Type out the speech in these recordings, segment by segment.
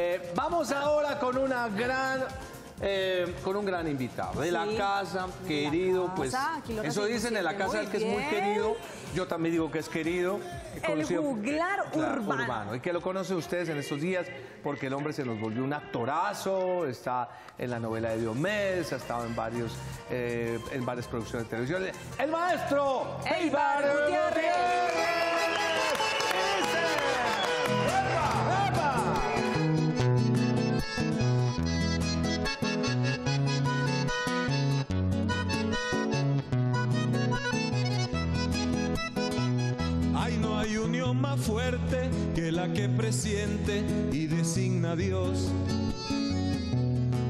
Eh, vamos ahora con una gran eh, con un gran invitado de la casa, la querido, casa, pues eso dicen en la casa que es muy querido. Yo también digo que es querido. El juglar urbano. Y que lo conocen ustedes en estos días porque el hombre se nos volvió un actorazo, está en la novela de Diomedes, ha estado en varios eh, en varias producciones de televisión. El maestro Eibar Gutiérrez. Fuerte que la que presiente y designa a Dios.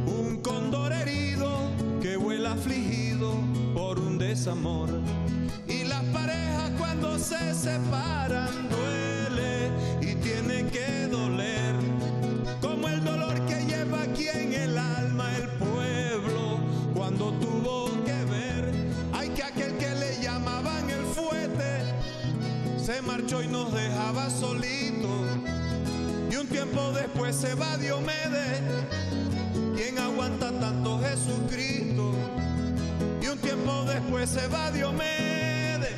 Un cóndor herido que vuela afligido por un desamor. Se va Diomedes.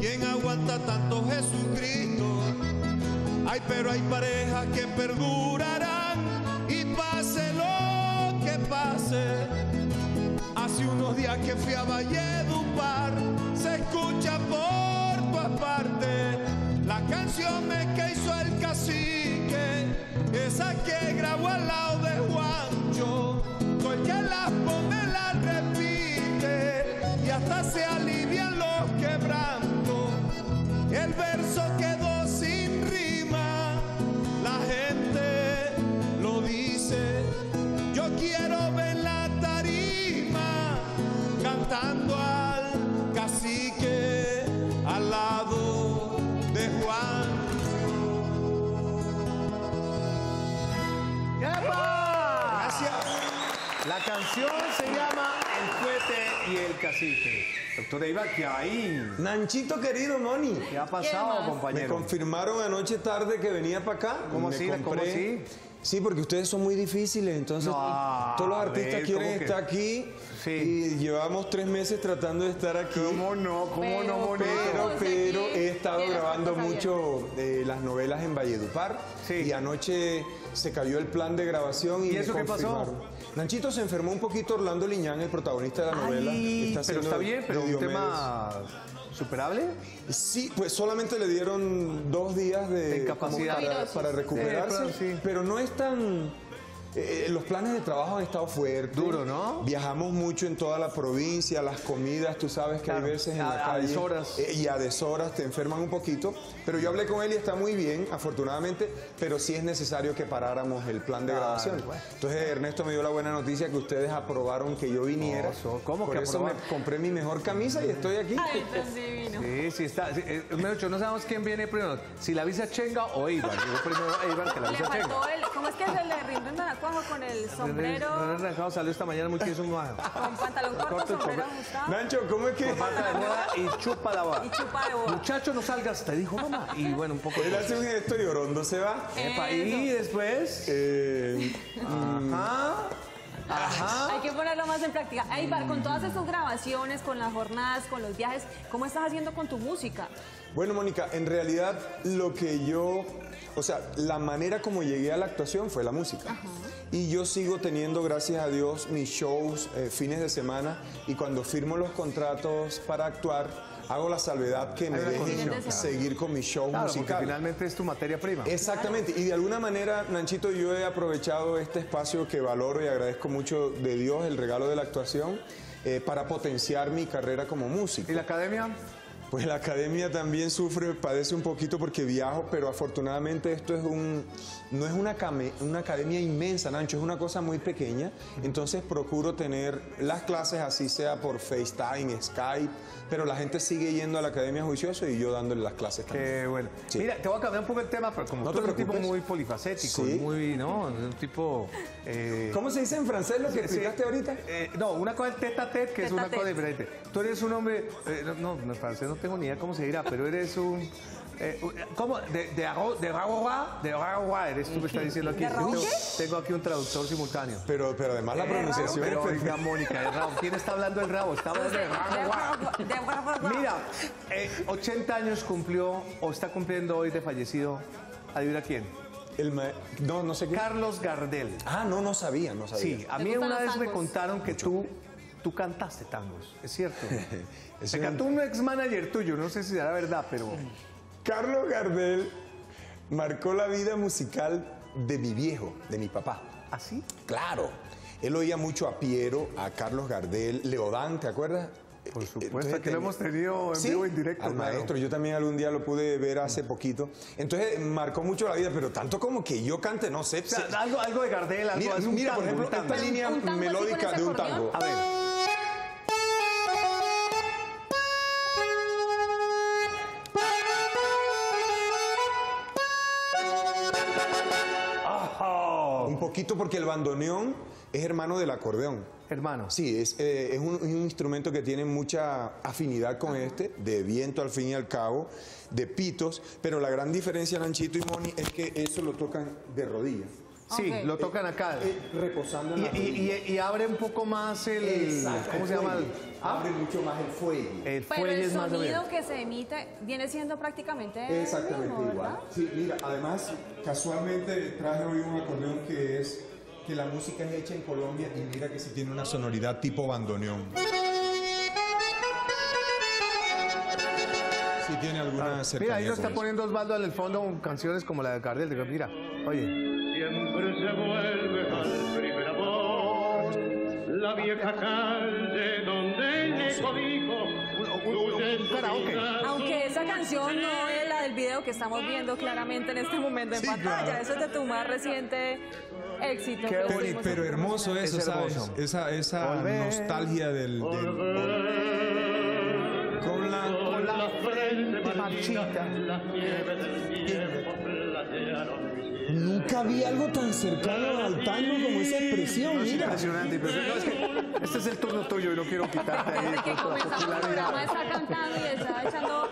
¿Quién aguanta tanto Jesucristo? Ay, pero hay parejas que perdurarán y pase lo que pase. Hace unos días que fui a Valledupar, se escucha por todas partes la canción que hizo el cacique, esa que grabó al lado de Juancho, hasta el cacique. Doctor Eibar, ¿qué hay? Nanchito querido, Moni. ¿Qué ha pasado, más? Me compañero? confirmaron anoche tarde que venía para acá. ¿Cómo así? ¿Cómo así? Sí, porque ustedes son muy difíciles, entonces No, todos los artistas ver, quieren ¿cómo que? estar aquí Sí. y llevamos tres meses tratando de estar aquí. no? ¿Cómo Pero, no, bonito? Pero, he estado grabando mucho eh, las novelas en Valledupar Sí. y anoche se cayó el plan de grabación y, ¿Y me eso qué pasó? Nanchito se enfermó un poquito, Orlando Liñán, el protagonista de la novela. Ay, pero está bien, pero un tema superable. Sí, pues solamente le dieron dos días de De incapacidad. como para, para recuperarse, Sí, pero sí. pero no es tan... eh, los planes de trabajo han estado fuertes. Duro, ¿no? Viajamos mucho en toda la provincia, las comidas, tú sabes que Claro, hay veces en a- la a calle. deshoras. eh, y a deshoras te enferman un poquito. Pero yo hablé con él y está muy bien, afortunadamente, pero sí es necesario que paráramos el plan de Claro, grabación. bueno. Entonces Ernesto me dio la buena noticia que ustedes aprobaron que yo viniera. Oso, ¿cómo Por que eso me aprobaron? compré mi mejor camisa y estoy aquí. Ay, Sí, sí está. Sí, eh, no sabemos quién viene primero. Si la visa Chenga o Eibar. Llegó primero Eibar que la visa Chenga. ¿cómo es que se le rinde en Maracuajo con el sombrero, René Rajado salió esta mañana muy tieso, un con pantalón corto, Corto sombrero ajustado Nacho, ¿cómo es que...? Falta de moda y chupa la boda. y chupa de boda? Muchacho, no salgas, te dijo mamá. Y bueno, un poco Él de... hace un gesto y Orondo se va. Epa, y después... Eh, Ajá. Ajá. En práctica. Eibar, con todas estas grabaciones, con las jornadas, con los viajes, ¿cómo estás haciendo con tu música? bueno, Mónica, en realidad lo que yo, o sea, la manera como llegué a la actuación fue la música. Y yo sigo teniendo, gracias a Dios, mis shows eh, fines de semana y cuando firmo los contratos para actuar, hago la salvedad que me dejen seguir con Claro, porque musicales. finalmente es tu materia prima. Exactamente, y de alguna manera, Nanchito, yo he aprovechado este espacio que valoro y agradezco mucho de Dios, el regalo de la actuación, eh, para potenciar mi carrera como músico. ¿Y la academia? Pues la academia también sufre, padece un poquito porque viajo, pero afortunadamente esto es un, no es una, came- una academia inmensa, Nancho, es una cosa muy pequeña. Entonces procuro tener las clases así sea por FaceTime, Skype, pero la gente sigue yendo a la academia juicioso y yo dándole las clases también. Qué bueno. Sí. Mira, te voy a cambiar un poco el tema, pero como No tú te eres un tipo muy polifacético, Sí. muy, ¿no? Un tipo... eh, ¿Cómo se dice en francés lo que Sí, explicaste ahorita? eh, no, una cosa es tete a tete, que es una cosa diferente. Tú eres un hombre, eh, no, no, en francés no tengo ni idea cómo se dirá, pero eres un, Eh, ¿Cómo? ¿De, de, arro- de Raboa eres tú me estás diciendo aquí. ¿De Raboa tengo, tengo aquí un traductor simultáneo. Pero, pero además la pronunciación es Pero perfecta. oiga, Mónica, de rabo. ¿Quién está hablando del rabo? Está hablando de Raboa. De- de- de- Mira, eh, 80 años cumplió o está cumpliendo hoy de fallecido. Adivina quién. El ma- no, no sé qué. Carlos Gardel. Ah, no, no sabía, no sabía. Sí, a ¿Te mí una vez me contaron que tú, tú cantaste tangos, es cierto. Es Se cantó un ex manager tuyo, no sé si será verdad, pero Carlos Gardel marcó la vida musical de mi viejo, de mi papá. así. Claro. Él oía mucho a Piero, a Carlos Gardel, Leodán, ¿te acuerdas? Por Eh, supuesto, entonces aquí lo hemos tenido en Sí, vivo y en directo. Al claro. maestro, yo también algún día lo pude ver hace poquito. Entonces marcó mucho la vida, pero tanto como que yo cante, no sé. O sea, se- algo, algo de Gardel, algo mira, un mira, por ejemplo, un tango. esta línea ¿Un tango así con melódica de un tango. A ver. Poquito porque el bandoneón es hermano del acordeón. Hermano. Sí, es, eh, es un, un instrumento que tiene mucha afinidad con este, de viento al fin y al cabo, de pitos, pero la gran diferencia, Nanchito y Moni, es que eso lo tocan de rodillas, Sí, Ok. lo tocan acá. eh, reposando en Y, la y- y- y abre un poco más el. Exacto, ¿Cómo el se llama? Ah, Abre mucho más el fuelle. el Pero fuelle el es más sonido que se emite viene siendo prácticamente el Exactamente mismo, igual. ¿verdad? Sí, mira, además, casualmente traje hoy un acordeón que es que la música es hecha en Colombia y mira que sí tiene una sonoridad tipo bandoneón. Sí tiene alguna cercanía. Ah, Mira, ahí lo está eso. poniendo Osvaldo en el fondo con canciones como la de Gardel. Digo, Mira, oye. Siempre se vuelve al primer amor, la vieja calle donde el eco dijo, un karaoke. Aunque esa canción no es la del video que estamos viendo claramente en este momento en Sí, pantalla, claro. eso es de tu más reciente éxito. Pero hermoso eso, Es ¿sabes? hermoso. Esa, esa Volver. nostalgia del... del- con la... Con la frente marchita. del tiempo pies. Nunca vi algo tan cercano al tango como esa expresión, Es mira. impresionante, impresionante. No, es que este es el turno tuyo y no quiero quitarte ahí Desde que el programa está cantando y está echando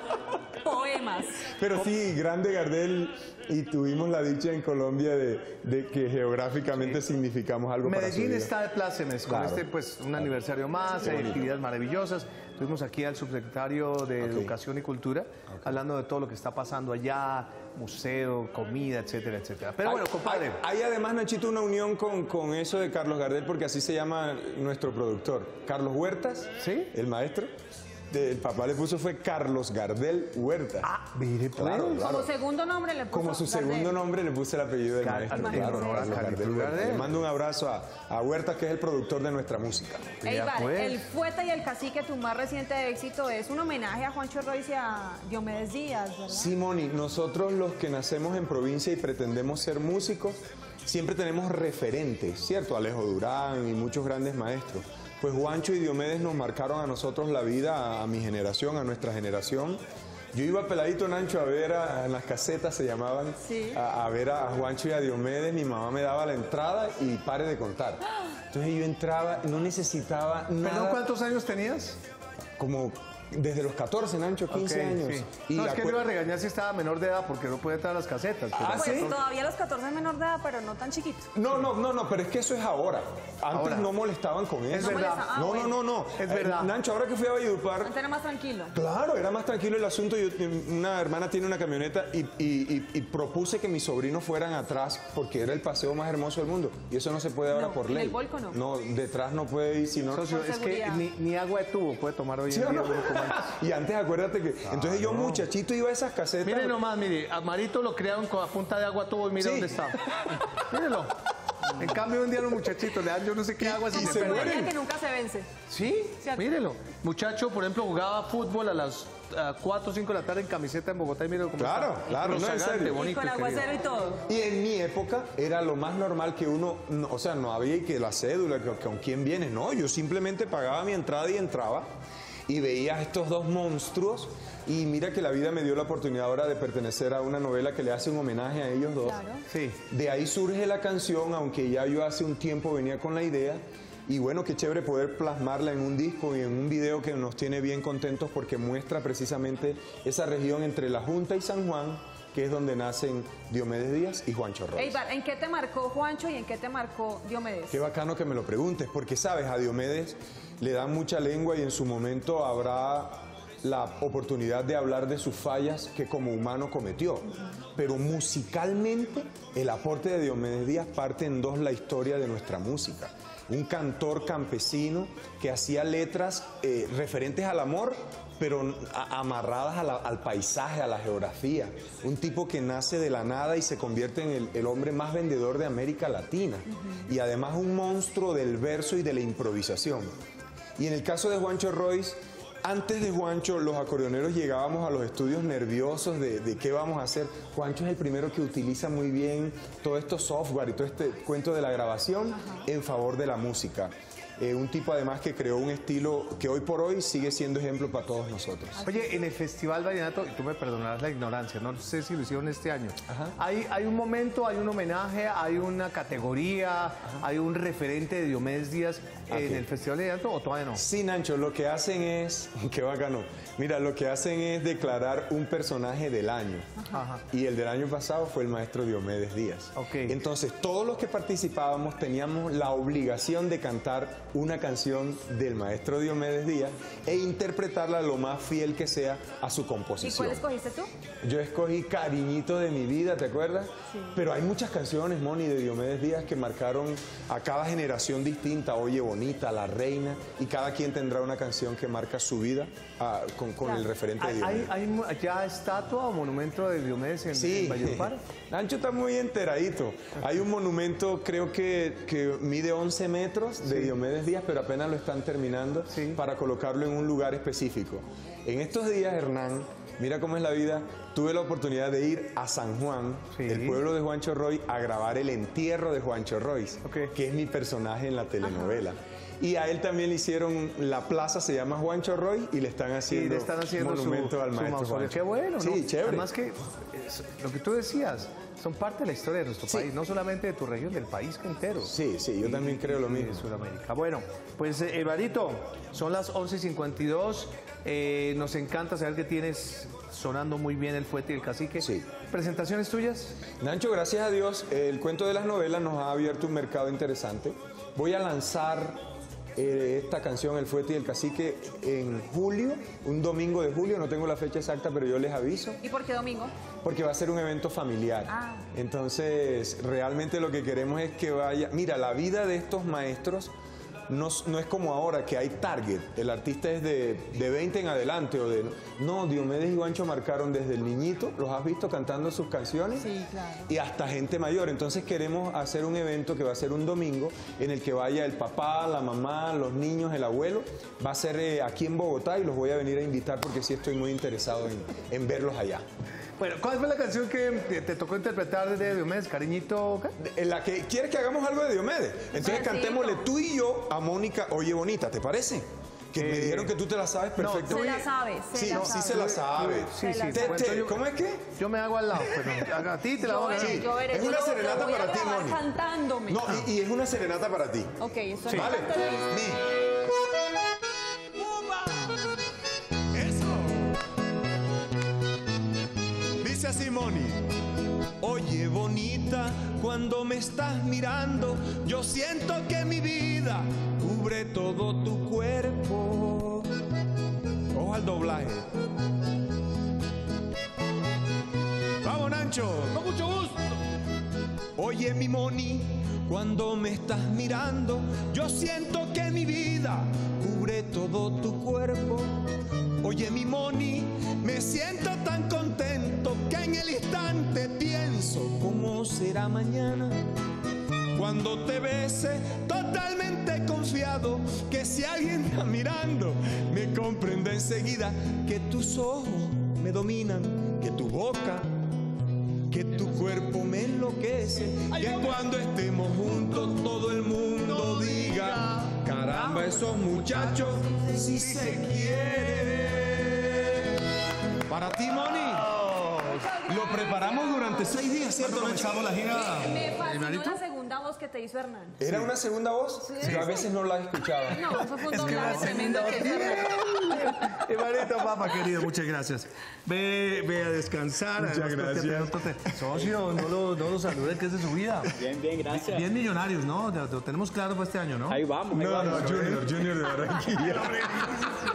poemas. Pero sí, grande Gardel, y tuvimos la dicha en Colombia de, de que geográficamente significamos algo para su Medellín vida. está de plácemes con Claro. este, pues, un aniversario más, hay actividades maravillosas. Tuvimos aquí al subsecretario de Educación y Cultura hablando de todo lo que está pasando allá, museo, comida, etcétera, etcétera. Pero bueno, compadre. Hay, hay además, Nachito, una unión con, con eso de Carlos Gardel, porque así se llama nuestro productor. Carlos Huertas, ¿Sí? el maestro. El papá le puso fue Carlos Gardel Huertas. Ah, mire, pues. claro, Como segundo nombre le puso Como su Gardel. segundo nombre le puse el apellido del Car- maestro. Claro, Gardel. Gardel. Le mando un abrazo a, a Huertas, que es el productor de nuestra música. Pues. el Fueta y el Cacique, tu más reciente éxito, es un homenaje a Juancho Royce y a Diomedes Díaz, ¿verdad? Simoni, nosotros los que nacemos en provincia y pretendemos ser músicos, siempre tenemos referentes, ¿cierto? Alejo Durán y muchos grandes maestros. Pues Juancho y Diomedes nos marcaron a nosotros la vida, a, a mi generación, a nuestra generación. Yo iba peladito Nancho a ver a- en las casetas, se llamaban, Sí. a, a ver a, a Juancho y a Diomedes. Mi mamá me daba la entrada y pare de contar. Entonces yo entraba, no necesitaba nada. ¿Perdón, cuántos años tenías? Como desde los 14, Nancho, 15 Ok, años. sí. Y no, es que le iba a regañar si estaba menor de edad porque no puede entrar a las casetas. pero- Ah, Pues ¿sí? todavía a los 14 es menor de edad, pero no tan chiquito. No, no, no, no, pero es que eso es ahora. Antes Ahora. no molestaban con eso. Es No verdad. molesta- ah, no, bueno. no, no, no. Es Eh, verdad. Nancho, ahora que fui a Valledupar, Antes era más tranquilo. claro, era más tranquilo el asunto. Yo, una hermana tiene una camioneta y, y- y- y propuse que mis sobrinos fueran atrás porque era el paseo más hermoso del mundo. Y eso no se puede ahora No, por en ley. el Volco no. No, detrás no puede ir sino. Socio, es que ni, ni agua de tubo puede tomar hoy en ¿Sí día Y antes acuérdate que. Entonces yo, muchachito, iba a esas casetas. Mire nomás, mire, a Marito lo crearon con a punta de agua tubo y mire Sí. dónde está. Mírelo. En cambio, un día los muchachitos le dan yo no sé qué agua sin Como se mueren. que nunca se vence. Sí, Cierto. mírelo. Muchacho, por ejemplo, jugaba fútbol a las ah, 4 o 5 de la tarde en camiseta en Bogotá y mírelo cómo Claro, está. claro, no, en serio. Y bonito, con querido. aguacero y todo. Y en mi época era lo más normal que uno, no, o sea, no había que la cédula, que, con quién vienes, no, yo simplemente pagaba mi entrada y entraba y veía a estos dos monstruos y mira que la vida me dio la oportunidad ahora de pertenecer a una novela que le hace un homenaje a ellos dos. Claro. Sí. De ahí surge la canción, aunque ya yo hace un tiempo venía con la idea, Y bueno, qué chévere poder plasmarla en un disco y en un video que nos tiene bien contentos porque muestra precisamente esa región entre La Junta y San Juan, que es donde nacen Diomedes Díaz y Juancho Royce. Eibar, ¿en qué te marcó Juancho y en qué te marcó Diomedes? Qué bacano que me lo preguntes, porque sabes, a Diomedes le dan mucha lengua y en su momento habrá la oportunidad de hablar de sus fallas que como humano cometió. Pero musicalmente, el aporte de Diomedes Díaz parte en dos la historia de nuestra música. Un cantor campesino que hacía letras eh, referentes al amor, pero a- amarradas a la- al paisaje, a la geografía. Un tipo que nace de la nada y se convierte en el, el hombre más vendedor de América Latina. Y además un monstruo del verso y de la improvisación. Y en el caso de Juancho Royce, antes de Juancho, los acordeoneros llegábamos a los estudios nerviosos de, de qué vamos a hacer. Juancho es el primero que utiliza muy bien todo esto software y todo este cuento de la grabación en favor de la música. Eh, un tipo además que creó un estilo que hoy por hoy sigue siendo ejemplo para todos nosotros. Oye, en el Festival Vallenato, y tú me perdonarás la ignorancia, no sé si lo hicieron este año. Ajá. Hay, hay un momento, hay un homenaje, hay una categoría, hay un referente de Diomedes Díaz en el Festival Vallenato o todavía no. Sí, Nancho, lo que hacen es, qué bacano, mira, lo que hacen es declarar un personaje del año. Ajá. Y el del año pasado fue el maestro Diomedes Díaz. Ok. Entonces, todos los que participábamos teníamos la obligación de cantar una canción del maestro Diomedes Díaz e interpretarla lo más fiel que sea a su ¿Y composición. cuál escogiste tú? Yo escogí Cariñito de mi vida, ¿te acuerdas? Pero hay muchas canciones, Moni, de Diomedes Díaz que marcaron a cada generación distinta. Oye, Bonita, La Reina, y cada quien tendrá una canción que marca su vida ah, con, con el referente de ¿Hay, Diomedes. hay, hay ya estatua o monumento de Diomedes en, Sí, en? Ancho está muy enteradito. Hay un monumento, creo que, que mide 11 metros de Diomedes Díaz, pero apenas lo están terminando Sí. para colocarlo en un lugar específico. En estos días, Hernán, mira cómo es la vida, tuve la oportunidad de ir a San Juan, Sí. el pueblo de Juancho Roy, a grabar el entierro de Juancho Ok. que es mi personaje en la telenovela. Y a él también le hicieron, la plaza se llama Juancho Roy y le están haciendo, le están haciendo su, monumento al maestro. Qué bueno, ¿no? Sí, chévere. Además que lo que tú decías, son parte de la historia de nuestro Sí. país, no solamente de tu región, del país entero. Sí, sí, yo Y- también creo lo y mismo. De Sudamérica. Bueno, pues eh, Evarito, son las 11.52. eh, nos encanta saber que tienes sonando muy bien el fuete y el cacique. Sí. ¿Presentaciones tuyas? Nacho, gracias a Dios, el cuento de las novelas nos ha abierto un mercado interesante. Voy a lanzar eh, esta canción, El Fuete y el Cacique, en julio, un domingo de julio, no tengo la fecha exacta, pero yo les aviso, ¿Y por qué domingo? porque va a ser un evento familiar. Ah. Entonces, realmente lo que queremos es que vaya, mira, la vida de estos maestros no, es como ahora, que hay target, el artista es de, de 20 en adelante, o de... No, Diomedes y Guancho marcaron desde el niñito, los has visto cantando sus canciones Sí, claro. y hasta gente mayor. Entonces queremos hacer un evento que va a ser un domingo en el que vaya el papá, la mamá, los niños, el abuelo. Va a ser eh, aquí en Bogotá y los voy a venir a invitar porque sí estoy muy interesado en, en verlos allá. Bueno, ¿cuál fue la canción que te, tocó interpretar de Diomedes, cariñito? En la que quieres que hagamos algo de Diomedes. Entonces Sí, cantémosle sí. tú y yo a Mónica, oye bonita, ¿te parece? Que me Eh, dijeron que tú te la sabes perfecto. Se la sabe, se sí, la sí sabe. se la sabe. Sí, sí. la Te- bueno, te- yo- ¿Cómo es que? Yo me hago al lado, pero a ti te la Yo voy a veré, Sí, yo veré. es una serenata voy para ti, cantándome. No, y, y es una serenata para ti. Ok, eso es ¿Vale? Mi. Oye bonita, cuando me estás mirando, yo siento que mi vida cubre todo tu cuerpo. Ojo al doblaje. Vamos, Nancho. Con mucho gusto. Oye, mi Moni, cuando me estás mirando, yo siento que mi vida cubre todo tu cuerpo. Oye, mi Moni, me siento tan contento mañana. Cuando te bese, totalmente confiado que si alguien está mirando, me comprende enseguida que tus ojos me dominan, que tu boca que tu cuerpo me enloquece, que cuando estemos juntos todo el mundo diga, caramba esos muchachos si se quieren. Para ti, Moni. Lo preparamos durante seis días, ¿cierto? Comenzamos la gira. Me fascinó Hermanito. la segunda voz que te hizo Hernán. ¿Era una segunda voz? Sí. Yo a veces no la escuchaba. No, eso fue un doblaje tremendo que hizo Hernán. Ivanito, papá querido, muchas gracias. Ve, ve a descansar. Muchas gracias. Socio, no lo, no lo salude, que es de su vida. Bien, bien, gracias. Bien millonarios, ¿no? Lo tenemos claro para este año, ¿no? Ahí vamos, ahí No, vamos. no, Junior, Junior de Barranquilla.